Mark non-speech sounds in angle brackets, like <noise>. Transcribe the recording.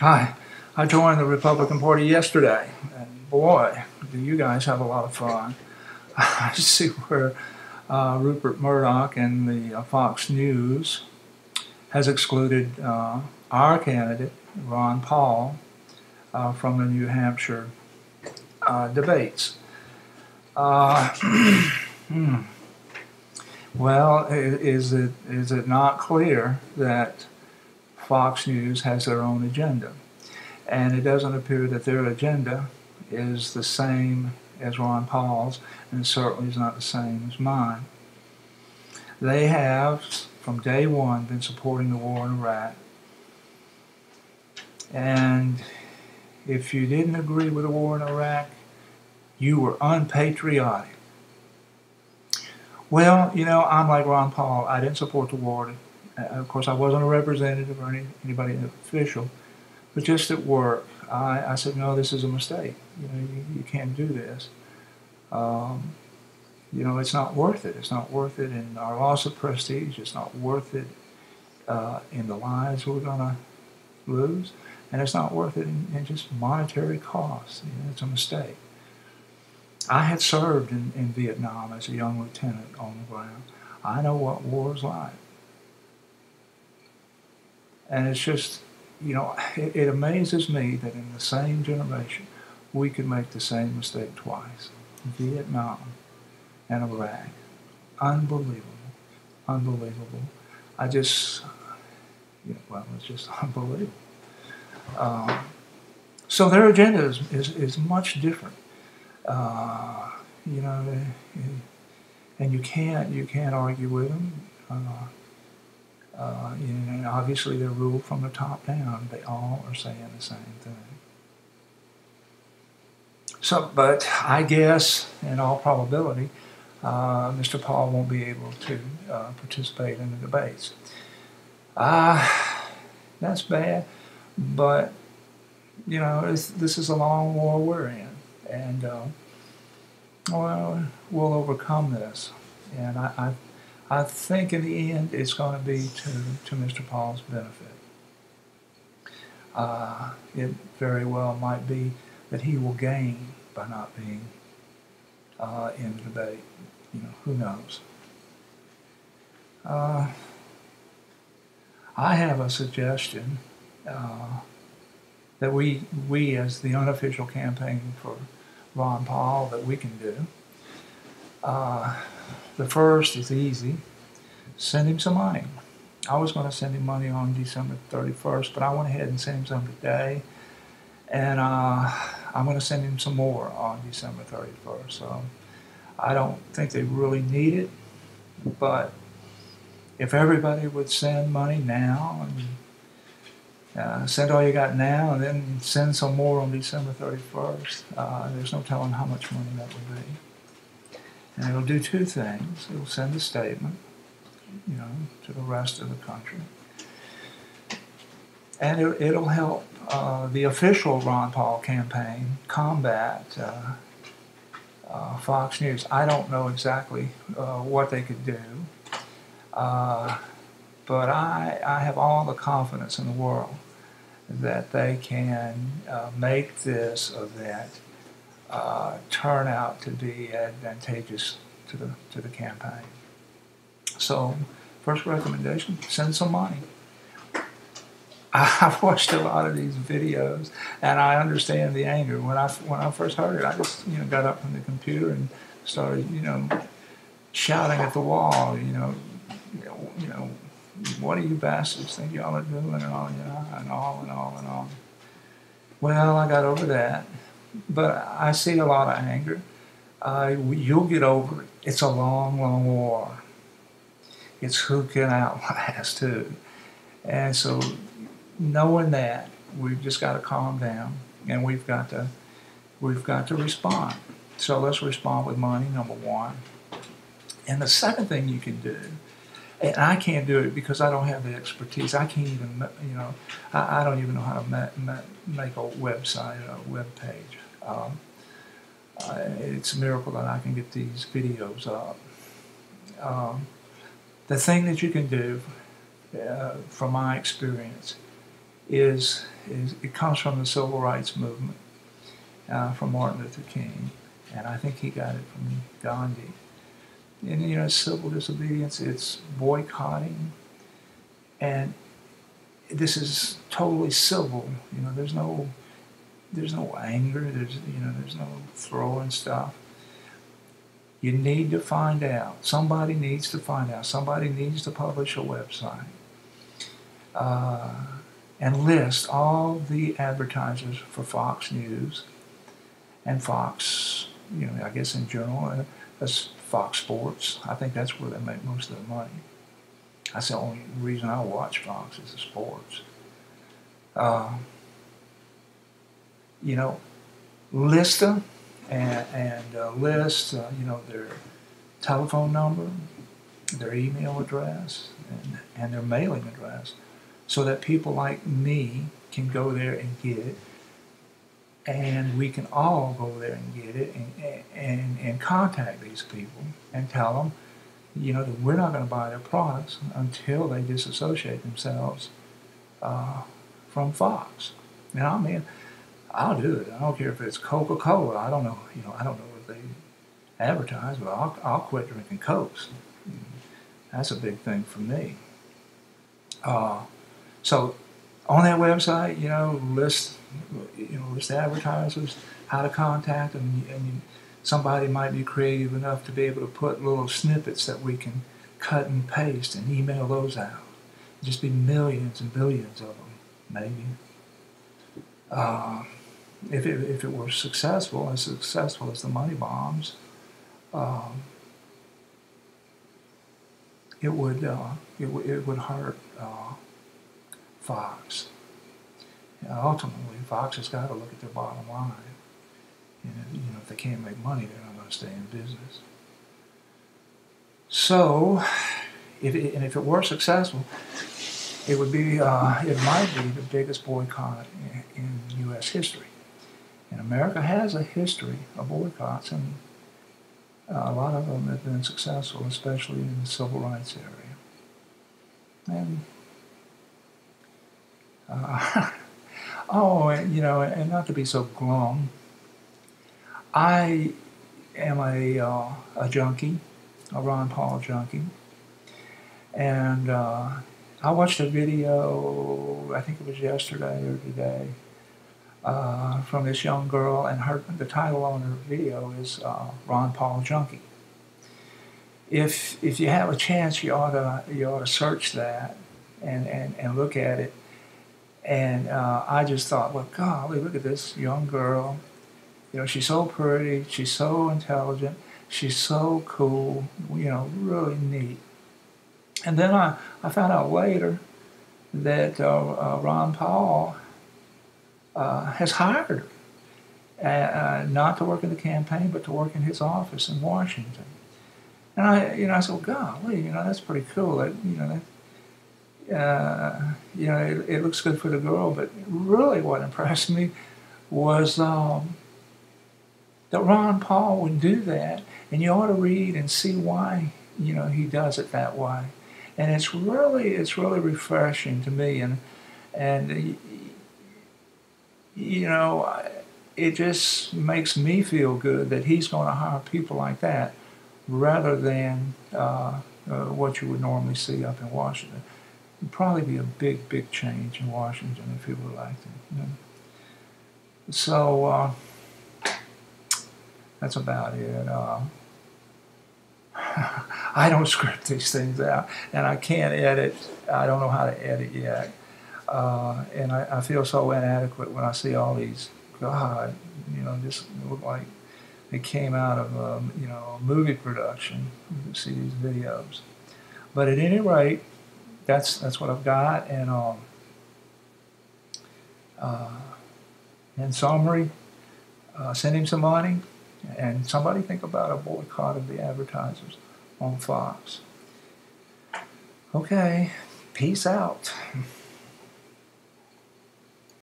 I, I joined the Republican Party yesterday, and boy, do you guys have a lot of fun. <laughs> I see where uh, Rupert Murdoch and the uh, Fox News has excluded uh, our candidate, Ron Paul, uh, from the New Hampshire uh, debates. Uh, <clears throat> hmm. Well, is it is it not clear that Fox News has their own agenda, and it doesn't appear that their agenda is the same as Ron Paul's, and certainly is not the same as mine. They have, from day one, been supporting the war in Iraq, and if you didn't agree with the war in Iraq, you were unpatriotic. Well, you know, I'm like Ron Paul. I didn't support the war. Uh, of course, I wasn't a representative or any, anybody official, but just at work, I, I said, no, this is a mistake. You know, you, you can't do this. Um, you know, it's not worth it. It's not worth it in our loss of prestige. It's not worth it uh, in the lives we're going to lose. And it's not worth it in, in just monetary costs. You know, it's a mistake. I had served in, in Vietnam as a young lieutenant on the ground. I know what war is like. And it's just, you know, it, it, amazes me that in the same generation, we could make the same mistake twice. Vietnam and Iraq. Unbelievable. Unbelievable. I just, you know, well, it's just <laughs> unbelievable. Um, so their agenda is, is, is much different uh, you know, and you can't you can't argue with them. Uh, uh, obviously they're ruled from the top down. They all are saying the same thing. So, but I guess, in all probability, uh, Mr. Paul won't be able to uh, participate in the debates. Ah, that's bad, but you know, this is a long war we're in and uh, well, we'll overcome this. And I, I, I, think in the end it's going to be to, to Mr. Paul's benefit. Uh, it very well might be that he will gain by not being uh, in the debate. You know, who knows? Uh, I have a suggestion uh, that we, we as the unofficial campaign for Ron Paul that we can do. The first is easy. Send him some money. I was going to send him money on December 31st, but I went ahead and sent him some today. And uh, I'm going to send him some more on December 31st. So I don't think they really need it, but if everybody would send money now and uh, send all you got now and then send some more on December 31st. Uh, there's no telling how much money that would be. And it'll do two things. It'll send a statement, you know, to the rest of the country. And it, will help uh, the official Ron Paul campaign combat uh, uh, Fox News. I don't know exactly uh, what they could do. But I, I have all the confidence in the world that they can uh, make this event uh, turn out to be advantageous to the, to the campaign. So, first recommendation send some money. <laughs> I've watched a lot of these videos, and I understand the anger. When I when I first heard it, I just you know got up from the computer and started you know shouting at the wall. You know, you know, what do you bastards think y'all are doing and all, you know, and all and all and all. Well, I got over that, but I see a lot of anger. Uh, you'll get over it. It's a long, long war. It's who can outlast who. And so, knowing that, we've just got to calm down, and we've got to, we've got to respond. So let's respond with money, number one. And the second thing you can do and I can't do it because I don't have the expertise. I can't even, you know, I, I don't even know how to ma- ma- make a website, a web page. Um, uh, it's a miracle that I can get these videos up. Um, the thing that you can do, uh, from my experience, is, is it comes from the civil rights movement, uh, from Martin Luther King, and I think he got it from Gandhi. And you know, civil disobedience, it's boycotting, and this is totally civil. You know, there's no there's no anger. There's you know there's no throwing stuff. You need to find out. Somebody needs to find out. Somebody needs to publish a website uh, and list all the advertisers for Fox News and Fox. You know, I guess in general, that's Fox Sports. I think that's where they make most of their money. That's the only reason I watch Fox is the sports. Uh, you know, list them and, and uh, list, uh, you know, their telephone number, their email address, and, and their mailing address so that people like me can go there and get. And we can all go there and get it and, and, and contact these people and tell them, you know, that we're not going to buy their products until they disassociate themselves uh, from Fox. And I mean, I'll do it. I don't care if it's Coca Cola. I don't know. You know, I don't know what they advertise, but I'll, I'll quit drinking Cokes. That's a big thing for me. Uh, so on that website, you know, list you know list advertisers, how to contact them, and somebody might be creative enough to be able to put little snippets that we can cut and paste and email those out. Just be millions and billions of them, maybe. Uh, if it, if it were successful, as successful as the money bombs, um, it would uh, it, it would hurt uh, Fox. ultimately, Fox has got to look at their bottom line. And if, you know, if they can't make money, they're not going to stay in business. So, if it, and if it were successful, it would be uh, it might be the biggest boycott in, in U.S. history. And America has a history of boycotts, and uh, a lot of them have been successful, especially in the civil rights area. And uh, <laughs> oh, you know, and not to be so glum, I am a uh, a junkie, a Ron Paul junkie, and uh, I watched a video. I think it was yesterday or today uh, from this young girl, and her the title on her video is uh, Ron Paul Junkie. If if you have a chance, you ought to you ought to search that and and, and look at it. And uh, I just thought, well, golly, look at this young girl. You know, she's so pretty, she's so intelligent, she's so cool. You know, really neat. And then I, I found out later that uh, uh, Ron Paul uh, has hired her, uh, not to work in the campaign, but to work in his office in Washington. And I, you know, I said, well, golly, you know, that's pretty cool. That, you know, that, uh, you know, it, it, looks good for the girl. But really, what impressed me was um, that Ron Paul would do that, and you ought to read and see why, you know, he does it that way. And it's really, it's really refreshing to me, and and you know, it just makes me feel good that he's going to hire people like that rather than uh, uh, what you would normally see up in Washington. It'd probably be a big, big change in Washington if he were elected. You know? So uh, that's about it. Uh, <laughs> I don't script these things out, and I can't edit. I don't know how to edit yet. Uh, and I, I, feel so inadequate when I see all these, God, you know, just look like they came out of, um, you know, movie production. You see these videos. But at any rate, that's that's what I've got. And um, uh, in summary, uh, send him some money, and somebody think about a boycott of the advertisers on Fox. Okay, peace out. <laughs>